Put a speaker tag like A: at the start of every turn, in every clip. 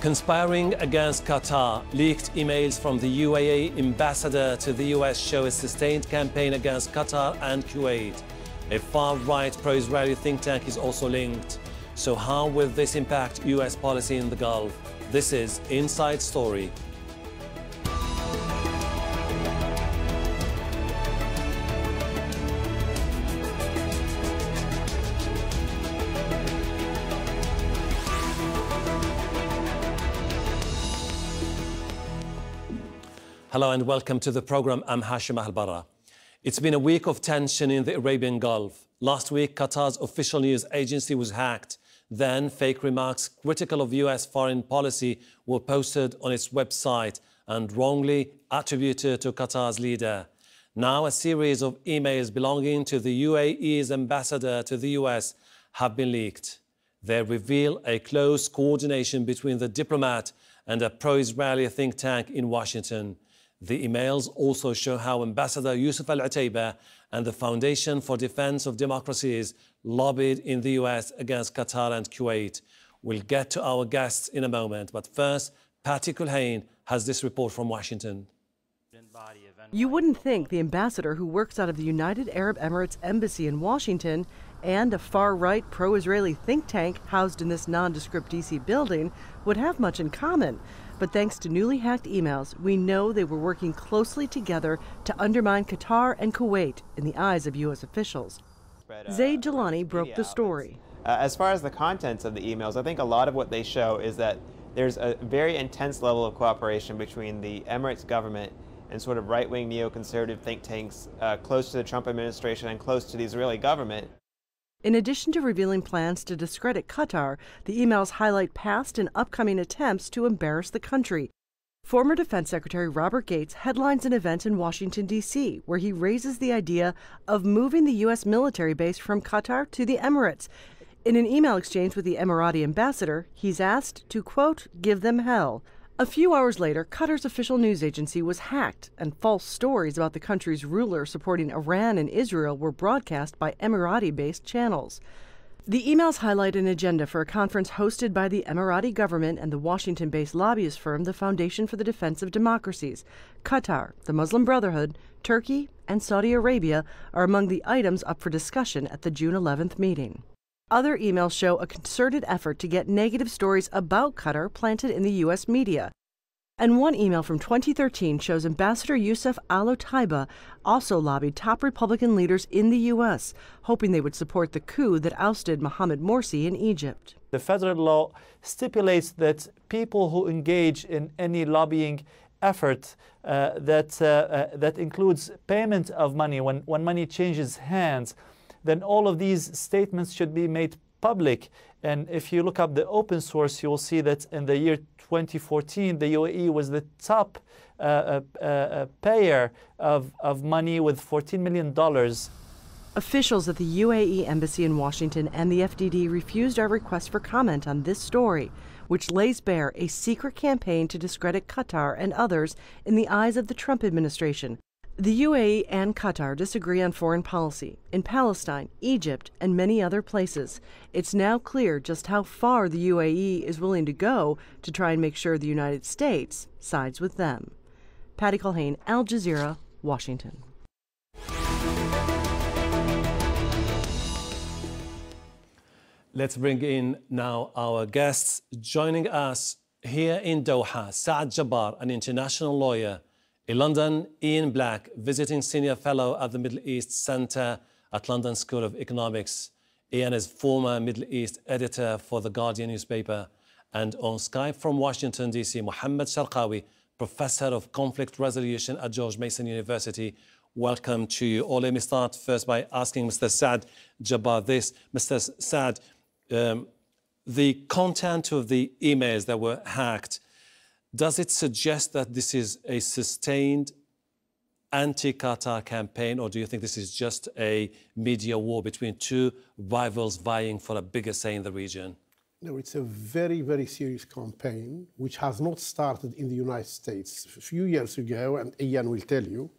A: Conspiring against Qatar, leaked emails from the UAE ambassador to the US show a sustained campaign against Qatar and Kuwait. A far-right pro-Israeli think tank is also linked. So how will this impact US policy in the Gulf? This is Inside Story. Hello and welcome to the program. I'm Hashem Al It's been a week of tension in the Arabian Gulf. Last week, Qatar's official news agency was hacked. Then, fake remarks critical of US foreign policy were posted on its website and wrongly attributed to Qatar's leader. Now, a series of emails belonging to the UAE's ambassador to the US have been leaked. They reveal a close coordination between the diplomat and a pro Israeli think tank in Washington. The emails also show how Ambassador Youssef Al Otaiba and the Foundation for Defense of Democracies lobbied in the US against Qatar and Kuwait. We'll get to our guests in a moment, but first, Patty Culhane has this report from Washington.
B: You wouldn't think the ambassador who works out of the United Arab Emirates Embassy in Washington and a far right pro Israeli think tank housed in this nondescript DC building would have much in common. But thanks to newly hacked emails, we know they were working closely together to undermine Qatar and Kuwait in the eyes of U.S. officials. Uh, Zaid Jilani broke the story.
C: Uh, as far as the contents of the emails, I think a lot of what they show is that there's a very intense level of cooperation between the Emirates government and sort of right-wing neoconservative think tanks uh, close to the Trump administration and close to the Israeli government.
B: In addition to revealing plans to discredit Qatar, the emails highlight past and upcoming attempts to embarrass the country. Former Defense Secretary Robert Gates headlines an event in Washington, D.C., where he raises the idea of moving the U.S. military base from Qatar to the Emirates. In an email exchange with the Emirati ambassador, he's asked to, quote, give them hell. A few hours later, Qatar's official news agency was hacked, and false stories about the country's ruler supporting Iran and Israel were broadcast by Emirati based channels. The emails highlight an agenda for a conference hosted by the Emirati government and the Washington based lobbyist firm, the Foundation for the Defense of Democracies. Qatar, the Muslim Brotherhood, Turkey, and Saudi Arabia are among the items up for discussion at the June 11th meeting. Other emails show a concerted effort to get negative stories about Qatar planted in the U.S. media. And one email from 2013 shows Ambassador Youssef Al Otaiba also lobbied top Republican leaders in the U.S., hoping they would support the coup that ousted Mohamed Morsi in Egypt.
D: The federal law stipulates that people who engage in any lobbying effort uh, that, uh, uh, that includes payment of money, when, when money changes hands, then all of these statements should be made public. And if you look up the open source, you will see that in the year 2014, the UAE was the top uh, uh, uh, payer of, of money with $14 million.
B: Officials at the UAE Embassy in Washington and the FDD refused our request for comment on this story, which lays bare a secret campaign to discredit Qatar and others in the eyes of the Trump administration, the UAE and Qatar disagree on foreign policy in Palestine, Egypt, and many other places. It's now clear just how far the UAE is willing to go to try and make sure the United States sides with them. Patty Culhane, Al Jazeera, Washington.
A: Let's bring in now our guests. Joining us here in Doha, Saad Djebbar, an international lawyer in London, Ian Black, visiting senior fellow at the Middle East Centre at London School of Economics. Ian is former Middle East editor for The Guardian newspaper. And on Skype from Washington, D.C., Mohammed Cherkaoui, professor of conflict resolution at George Mason University. Welcome to you. Or let me start first by asking Mr. Saad Djebbar this. Mr. Saad, um, the content of the emails that were hacked does it suggest that this is a sustained anti-Qatar campaign, or do you think this is just a media war between two rivals vying for a bigger say in the region?
E: No, it's a very, very serious campaign, which has not started in the United States. A few years ago, and Ian will tell you,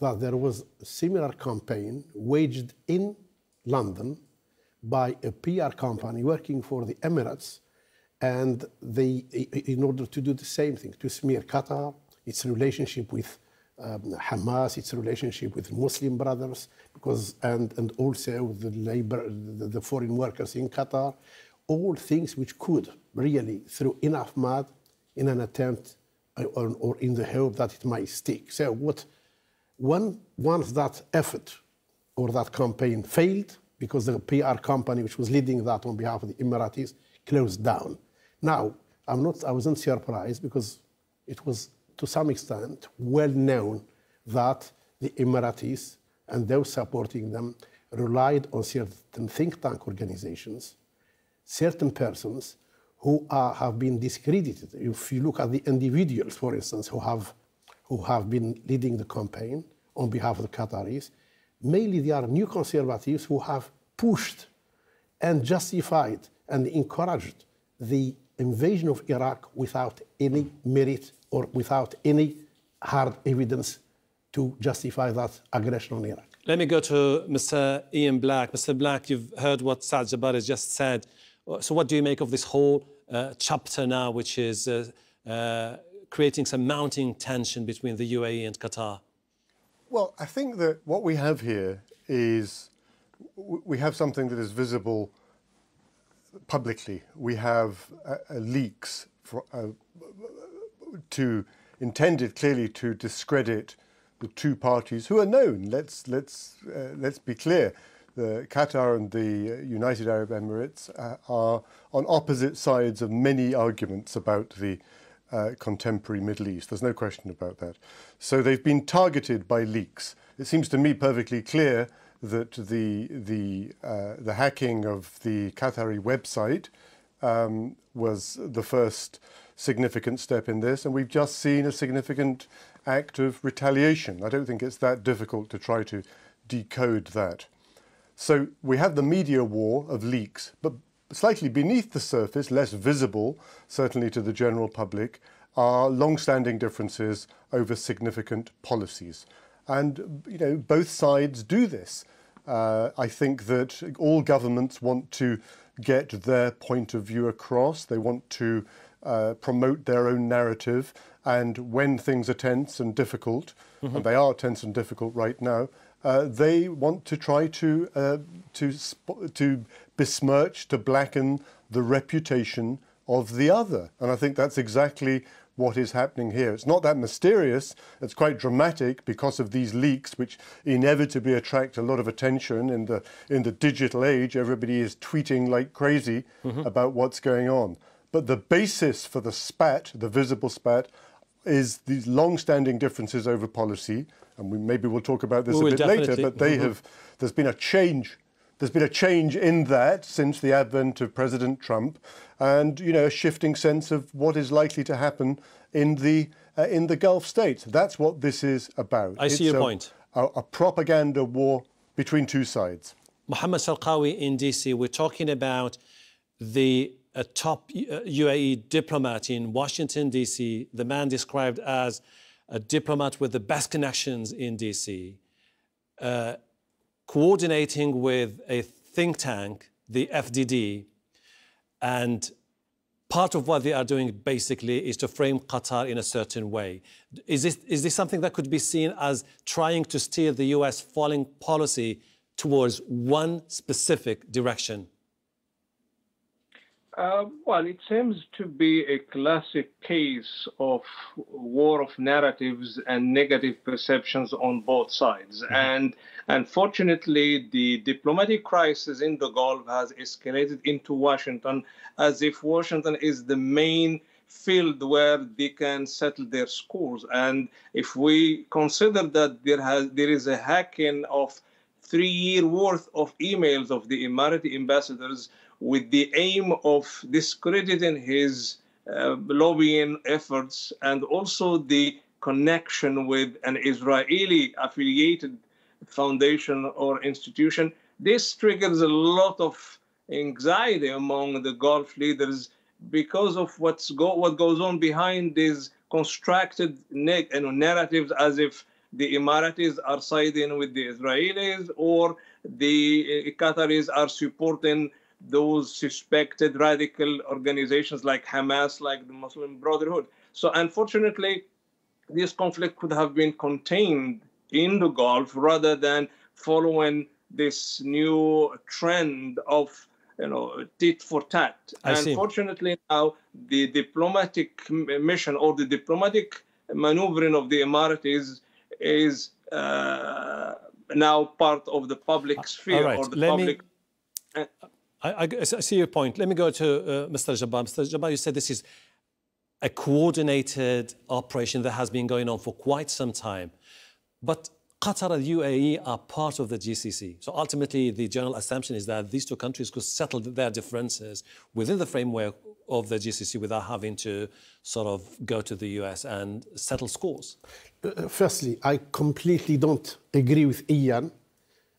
E: that there was a similar campaign waged in London by a PR company working for the Emirates and they, in order to do the same thing, to smear Qatar, its relationship with um, Hamas, its relationship with Muslim brothers, because and and also the labor, the, the foreign workers in Qatar, all things which could really throw enough mud in an attempt uh, or, or in the hope that it might stick. So what, when, once that effort or that campaign failed, because the PR company which was leading that on behalf of the Emiratis closed down. Now, I'm not, I wasn't surprised because it was to some extent well known that the Emiratis and those supporting them relied on certain think tank organizations, certain persons who are, have been discredited. If you look at the individuals, for instance, who have, who have been leading the campaign on behalf of the Qataris, mainly they are new conservatives who have pushed and justified and encouraged the invasion of Iraq without any merit or without any hard evidence to justify that aggression on Iraq.
A: Let me go to Mr. Ian Black. Mr. Black, you've heard what Saad Djebbar has just said. So, what do you make of this whole uh, chapter now, which is uh, uh, creating some mounting tension between the UAE and Qatar?
F: Well, I think that what we have here is we have something that is visible publicly. We have uh, uh, leaks for, uh, to intended clearly to discredit the two parties who are known. Let's let's uh, let's be clear. The Qatar and the United Arab Emirates uh, are on opposite sides of many arguments about the uh, contemporary Middle East. There's no question about that. So they've been targeted by leaks. It seems to me perfectly clear that the the uh, the hacking of the Qatari website um, was the first significant step in this, and we've just seen a significant act of retaliation. I don't think it's that difficult to try to decode that. So we have the media war of leaks, but slightly beneath the surface, less visible, certainly to the general public, are long-standing differences over significant policies. And you know, both sides do this. Uh, I think that all governments want to get their point of view across. They want to uh, promote their own narrative. And when things are tense and difficult, mm-hmm. and they are tense and difficult right now, uh, they want to try to uh, to sp- to besmirch, to blacken the reputation of the other. And I think that's exactly what is happening here. It's not that mysterious, it's quite dramatic because of these leaks, which inevitably attract a lot of attention in the, in the digital age. Everybody is tweeting like crazy mm-hmm. about what's going on. But the basis for the spat, the visible spat, is these long-standing differences over policy, and we, maybe we'll talk about this we a bit later. But they mm-hmm. have. There's been a change there's been a change in that since the advent of President Trump, and you know a shifting sense of what is likely to happen in the uh, in the Gulf states. That's what this is about.
A: I see it's your a, point.
F: A, a, propaganda war between two sides.
A: Mohammed Cherkaoui in DC. We're talking about the uh, top uh, UAE diplomat in Washington DC, the man described as a diplomat with the best connections in DC. Uh, coordinating with a think tank, the FDD, and part of what they are doing basically is to frame Qatar in a certain way. Is this, is this something that could be seen as trying to steer the US foreign policy towards one specific direction?
G: Uh, well, it seems to be a classic case of war of narratives and negative perceptions on both sides. Mm-hmm. And unfortunately, the diplomatic crisis in the Gulf has escalated into Washington as if Washington is the main field where they can settle their scores. And if we consider that there has there is a hacking of three year worth of emails of the Emirati ambassadors with the aim of discrediting his uh, lobbying efforts and also the connection with an Israeli affiliated foundation or institution. This triggers a lot of anxiety among the Gulf leaders because of what's go, what goes on behind these constructed you know, narratives as if the Emiratis are siding with the Israelis or the uh, Qataris are supporting those suspected radical organizations like Hamas, like the Muslim Brotherhood. So, unfortunately, this conflict could have been contained in the Gulf rather than following this new trend of you know tit for tat.
A: I see.
G: Unfortunately, now the diplomatic mission or the diplomatic maneuvering of the Emirates is uh, now part of the public sphere
A: right,
G: or the
A: let me-
G: public.
A: I, I- I see your point. Let me go to uh, Mr. Djebbar. Mr. Djebbar, you said this is a coordinated operation that has been going on for quite some time. But Qatar and UAE are part of the GCC. So ultimately, the general assumption is that these two countries could settle their differences within the framework of the GCC without having to sort of go to the US and settle scores.
E: Uh, Firstly, I completely don't agree with Ian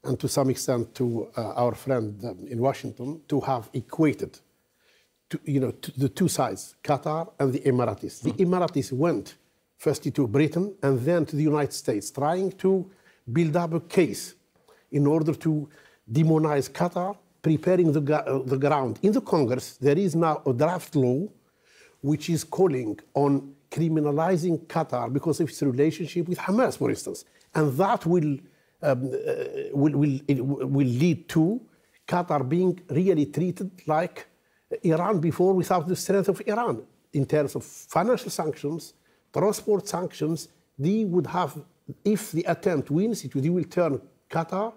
E: and to some extent to uh, our friend um, in Washington to have equated to, you know, to the two sides, Qatar and the Emiratis. The Emiratis went firstly to Britain and then to the United States, trying to build up a case in order to demonize Qatar, preparing the, uh, the ground. In the Congress, there is now a draft law which is calling on criminalizing Qatar because of its relationship with Hamas, for instance. And that will, um, uh, will, will, will lead to Qatar being really treated like Iran before without the strength of Iran in terms of financial sanctions, transport sanctions. They would have, if the attempt wins, it will, turn Qatar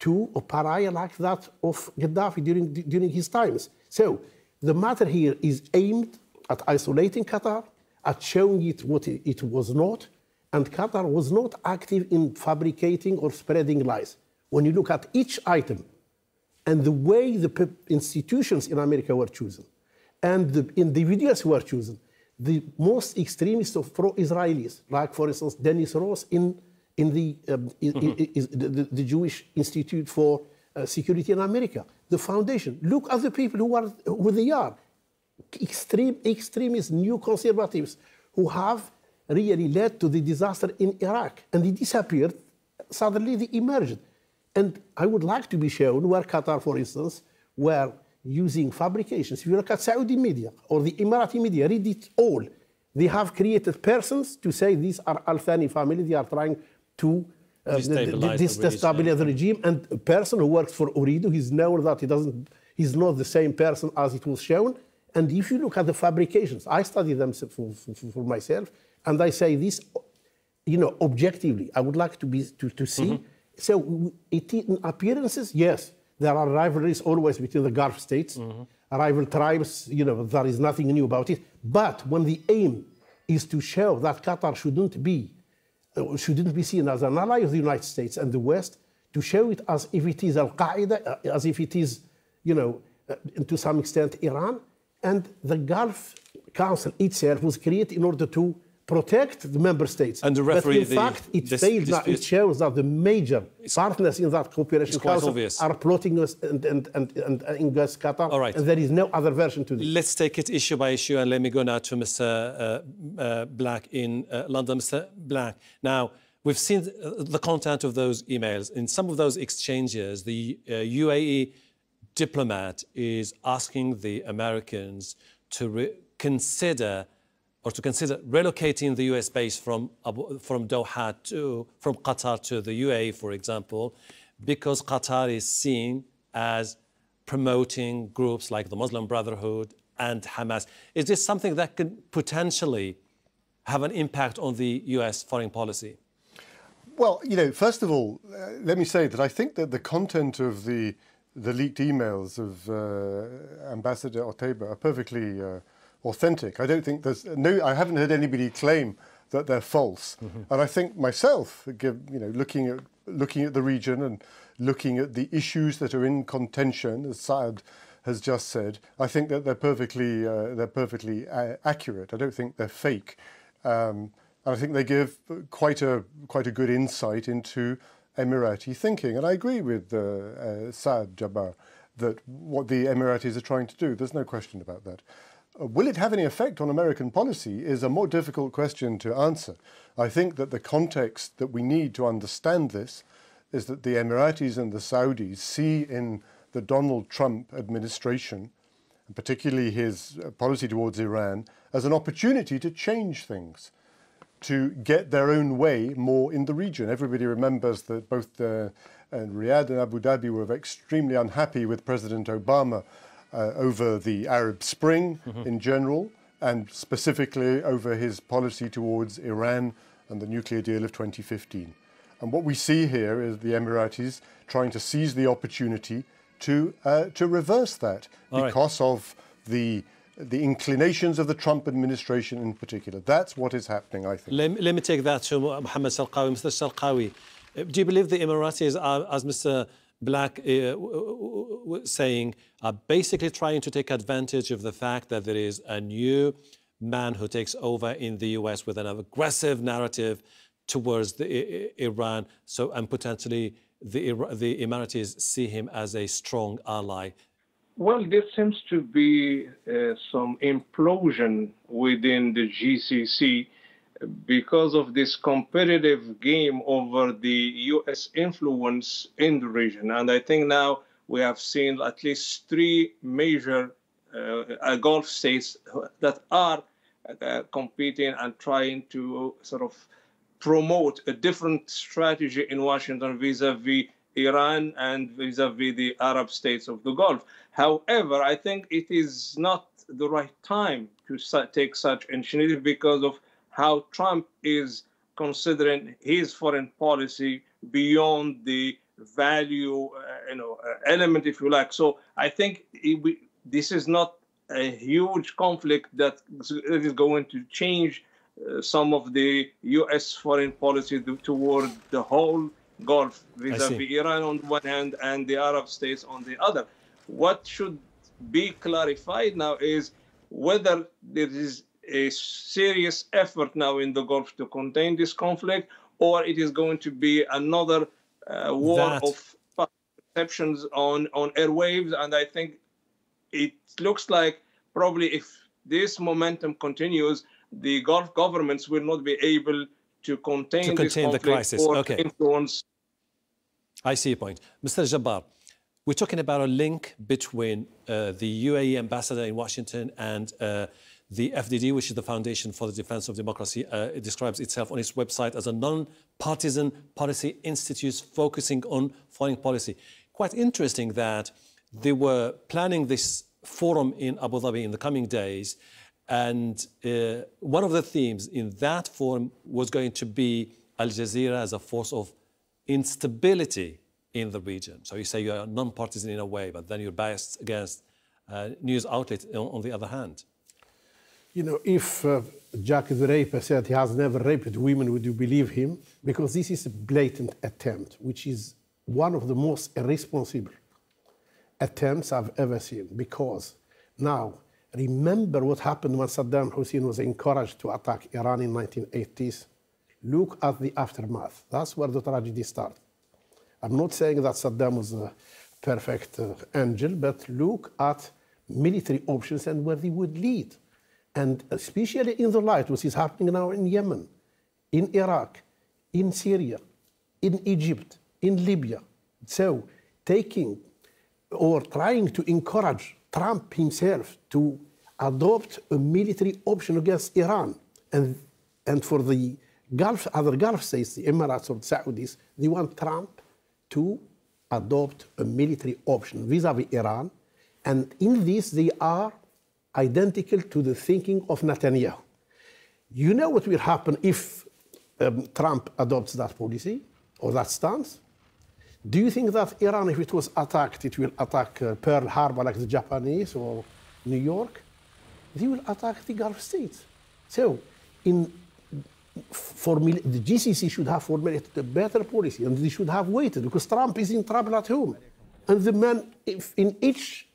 E: to a pariah like that of Gaddafi during, during his times. So the matter here is aimed at isolating Qatar, at showing it what it was not, and Qatar was not active in fabricating or spreading lies. When you look at each item and the way the institutions in America were chosen and the individuals who were chosen, the most extremists of pro-Israelis, like for instance Dennis Ross in, in the, um, i- i- is the, the, the Jewish Institute for uh, Security in America, the foundation. Look at the people who are who they are, extreme extremists, new conservatives, who have really led to the disaster in Iraq, and they disappeared. Suddenly they emerged. And I would like to be shown where Qatar, for instance, were using fabrications. If you look at Saudi media or the Emirati media, read it all. They have created persons to say these are Al Thani family. They are trying to uh,
A: Destabilize the
E: destabilize
A: regime.
E: the regime. And a person who works for Ooredoo, he's known that he doesn't, he's not the same person as it was shown. And if you look at the fabrications, I study them for, for, for myself, and I say this you know, objectively, I would like to be to, to see. So, it, in appearances, yes, there are rivalries always between the Gulf states, rival tribes. You know, there is nothing new about it. But when the aim is to show that Qatar shouldn't be uh, shouldn't be seen as an ally of the United States and the West, to show it as if it is Al Qaeda, uh, as if it is, you know, uh, to some extent Iran, and the Gulf Council itself was created in order to protect the member states.
A: And to
E: but in
A: the
E: fact, it. Now, it shows that the major partners in that cooperation council
A: obvious.
E: are plotting us and, and, and, and, and against Qatar.
A: All right.
E: And there is no other version to this.
A: Let's take it issue by issue, and let me go now to Mr. Uh, uh, Black in uh, London. Mr. Black, now we've seen th- the content of those emails. In some of those exchanges, the uh, UAE diplomat is asking the Americans to re- consider or to consider relocating the US base from, from Doha to, from Qatar to the UAE, for example, because Qatar is seen as promoting groups like the Muslim Brotherhood and Hamas. Is this something that could potentially have an impact on the US foreign policy?
F: Well, you know, first of all, uh, let me say that I think that the content of the the leaked emails of uh, Ambassador Otaiba are perfectly uh, authentic. I don't think there's no. I haven't heard anybody claim that they're false, and I think myself, give, you know, looking at looking at the region and looking at the issues that are in contention, as Saad has just said, I think that they're perfectly uh, they're perfectly uh, accurate. I don't think they're fake. Um, and I think they give quite a quite a good insight into Emirati thinking. And I agree with uh, uh, Saad Djebbar that what the Emiratis are trying to do. There's no question about that. Uh, will it have any effect on American policy? Is a more difficult question to answer. I think that the context that we need to understand this is that the Emiratis and the Saudis see in the Donald Trump administration, and particularly his uh, policy towards Iran, as an opportunity to change things, to get their own way more in the region. Everybody remembers that both uh, Riyadh and Abu Dhabi were extremely unhappy with President Obama uh, over the Arab Spring mm-hmm. in general, and specifically over his policy towards Iran and the nuclear deal of 2015. And what we see here is the Emiratis trying to seize the opportunity to, uh, to reverse that All because right. of the, the inclinations of the Trump administration in particular. That's what is happening, I think.
A: Let, let me take that to Mohammed Cherkaoui. Mr. Cherkaoui, uh, do you believe the Emiratis are, as Mr. Black uh, saying, are basically trying to take advantage of the fact that there is a new man who takes over in the US with an aggressive narrative towards the, Iran, so and potentially the, the Emiratis see him as a strong ally.
G: Well, there seems to be uh, some implosion within the GCC because of this competitive game over the U.S. influence in the region. And I think now we have seen at least three major uh, Gulf states that are uh, competing and trying to sort of promote a different strategy in Washington vis-a-vis Iran and vis-a-vis the Arab states of the Gulf. However, I think it is not the right time to take such initiative because of how Trump is considering his foreign policy beyond the value, uh, you know, uh, element, if you like. So I think it, we, this is not a huge conflict that is going to change uh, some of the U.S. foreign policy toward the whole Gulf vis-a-vis Iran on one hand and the Arab states on the other. What should be clarified now is whether there is a serious effort now in the Gulf to contain this conflict, or it is going to be another uh, war that... of perceptions on, on airwaves. And I think it looks like probably if this momentum continues, the Gulf governments will not be able to contain,
A: to contain
G: the
A: crisis
G: or
A: okay.
G: influence.
A: I see your point. Mr. Djebbar, we're talking about a link between uh, the UAE ambassador in Washington and uh, the FDD, which is the Foundation for the Defense of Democracy. Uh, it describes itself on its website as a non-partisan policy institute focusing on foreign policy. Quite interesting that they were planning this forum in Abu Dhabi in the coming days and uh, one of the themes in that forum was going to be Al Jazeera as a force of instability in the region. So you say you're non-partisan in a way, but then you're biased against uh, news outlets on, on, the other hand.
E: You know, if uh, Jack the Raper said he has never raped women, would you believe him? Because this is a blatant attempt, which is one of the most irresponsible attempts I've ever seen. Because now Remember what happened when Saddam Hussein was encouraged to attack Iran in 1980s? Look at the aftermath. That's where the tragedy started. I'm not saying that Saddam was a perfect uh, angel, but look at military options and where they would lead. And especially in the light, which is happening now in Yemen, in Iraq, in Syria, in Egypt, in Libya. So taking or trying to encourage Trump himself to adopt a military option against Iran. And, and for the Gulf, other Gulf states, the Emirates or the Saudis, they want Trump to adopt a military option vis-a-vis -vis Iran. And in this, they are identical to the thinking of Netanyahu. You know what will happen if um, Trump adopts that policy or that stance? Do you think that Iran, if it was attacked, it will attack uh, Pearl Harbor like the Japanese or New York? They will attack the Gulf states. So, in the GCC should have formulated a better policy and they should have waited because Trump is in trouble at home. And the man, in each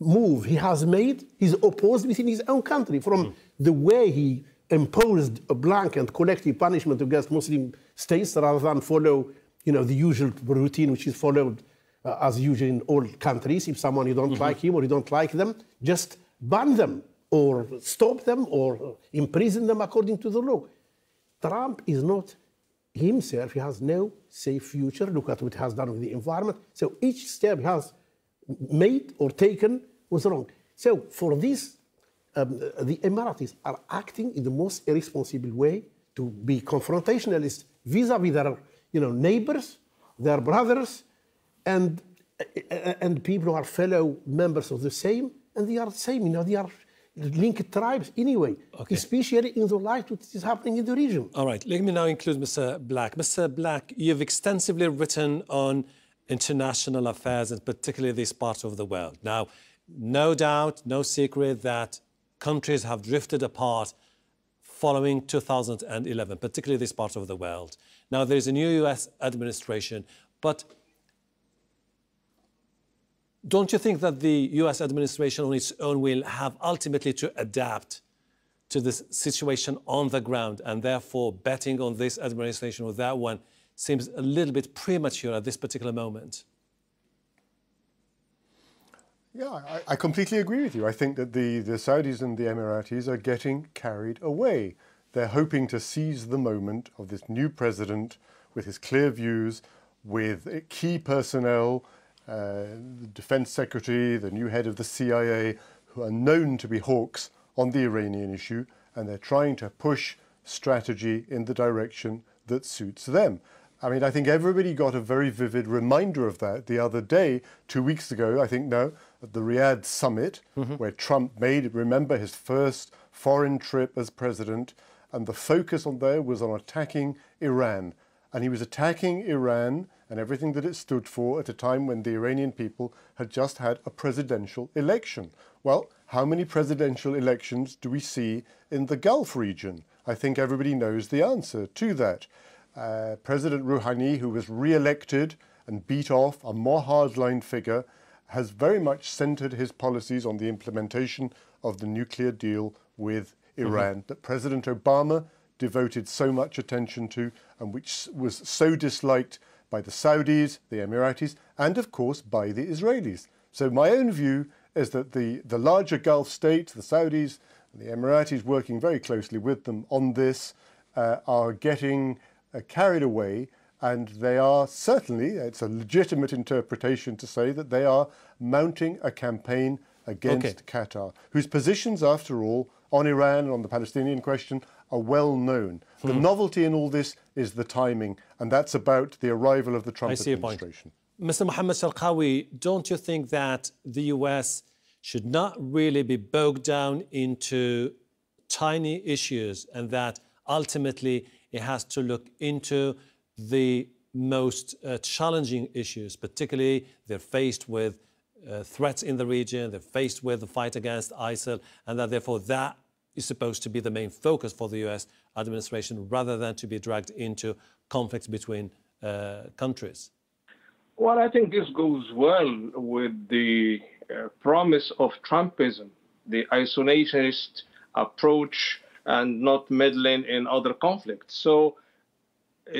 E: move he has made, is opposed within his own country from mm. the way he imposed a blank and collective punishment against Muslim states rather than follow you know, the usual routine which is followed uh, as usual in all countries. If someone you don't mm-hmm. like him or you don't like them, just ban them or stop them or imprison them according to the law. Trump is not himself, he has no safe future. Look at what he has done with the environment. So each step he has made or taken was wrong. So for this, um, the Emiratis are acting in the most irresponsible way to be confrontationalist vis-a-vis their you know, neighbors, their brothers, and, and people who are fellow members of the same, and they are the same, you know, they are linked tribes anyway, okay. especially in the light of what is happening in the region.
A: All right, let me now include Mr. Black. Mr. Black, you've extensively written on international affairs and particularly this part of the world. Now, no doubt, no secret that countries have drifted apart following 2011, particularly this part of the world. Now, there is a new US administration, but don't you think that the US administration on its own will have ultimately to adapt to this situation on the ground and therefore betting on this administration or that one seems a little bit premature at this particular moment?
F: Yeah, I, I, completely agree with you. I think that the, the Saudis and the Emiratis are getting carried away. They're hoping to seize the moment of this new president with his clear views, with key personnel, uh, the defense secretary, the new head of the CIA, who are known to be hawks on the Iranian issue, and they're trying to push strategy in the direction that suits them. I mean, I think everybody got a very vivid reminder of that the other day, two weeks ago, I think, no, at the Riyadh summit, mm-hmm. where Trump made, remember, his first foreign trip as president, and the focus on there was on attacking Iran. And he was attacking Iran and everything that it stood for at a time when the Iranian people had just had a presidential election. Well, how many presidential elections do we see in the Gulf region? I think everybody knows the answer to that. Uh, President Rouhani, who was re elected and beat off a more hardline figure, has very much centered his policies on the implementation of the nuclear deal with Iran mm-hmm. that President Obama devoted so much attention to and which was so disliked by the Saudis, the Emiratis, and of course by the Israelis. So my own view is that the, the larger Gulf states, the Saudis, the Emiratis working very closely with them on this, uh, are getting uh, carried away and they are certainly, it's a legitimate interpretation to say that they are mounting a campaign against okay. Qatar, whose positions, after all, on Iran and on the Palestinian question are well known. Hmm. The novelty in all this is the timing, and that's about the arrival of the Trump administration.
A: Mr. Mohammed Cherkaoui, don't you think that the US should not really be bogged down into tiny issues and that ultimately it has to look into the most uh, challenging issues, particularly they're faced with uh, threats in the region, they're faced with the fight against ISIL, and that therefore that is supposed to be the main focus for the US administration rather than to be dragged into conflicts between uh, countries.
G: Well, I think this goes well with the uh, promise of Trumpism, the isolationist approach and not meddling in other conflicts. So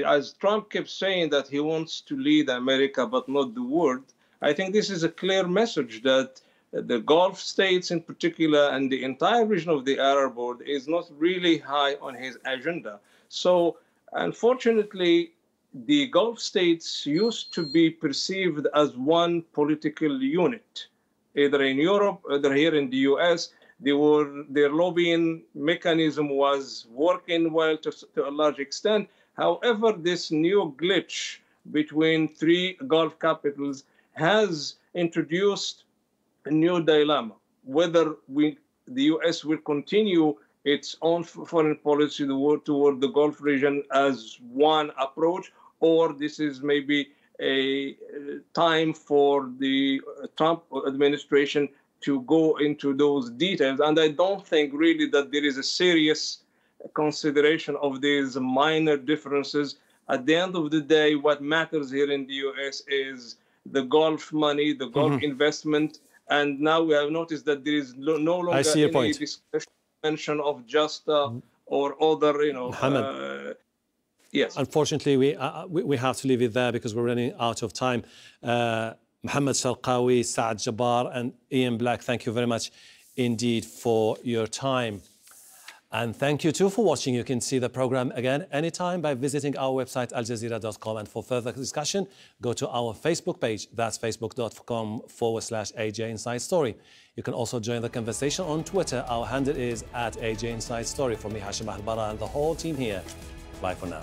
G: as Trump kept saying that he wants to lead America but not the world, I think this is a clear message that the Gulf states in particular and the entire region of the Arab world is not really high on his agenda. So, unfortunately, the Gulf states used to be perceived as one political unit, either in Europe, either here in the US. They were, their lobbying mechanism was working well to, to a large extent. However, this new glitch between three Gulf capitals has introduced a new dilemma whether we, the US will continue its own foreign policy toward, toward the Gulf region as one approach, or this is maybe a time for the uh, Trump administration to go into those details. And I don't think really that there is a serious consideration of these minor differences. At the end of the day, what matters here in the US is the Gulf money, the Gulf mm-hmm. investment, and now we have noticed that there is no, no longer any point. discussion mention of just uh, mm-hmm. or other, you know. Uh, yes.
A: Unfortunately, we, uh, we, we have to leave it there because we're running out of time. Uh, Mohammed Cherkaoui, Saad Djebbar, and Ian Black, thank you very much indeed for your time. And thank you too for watching. You can see the program again anytime by visiting our website aljazeera.com. And for further discussion, go to our Facebook page. That's facebook.com forward slash AJ Inside Story. You can also join the conversation on Twitter. Our handle is at AJ Inside Story. For me, Hashem Ahelbarra, and the whole team here. Bye for now.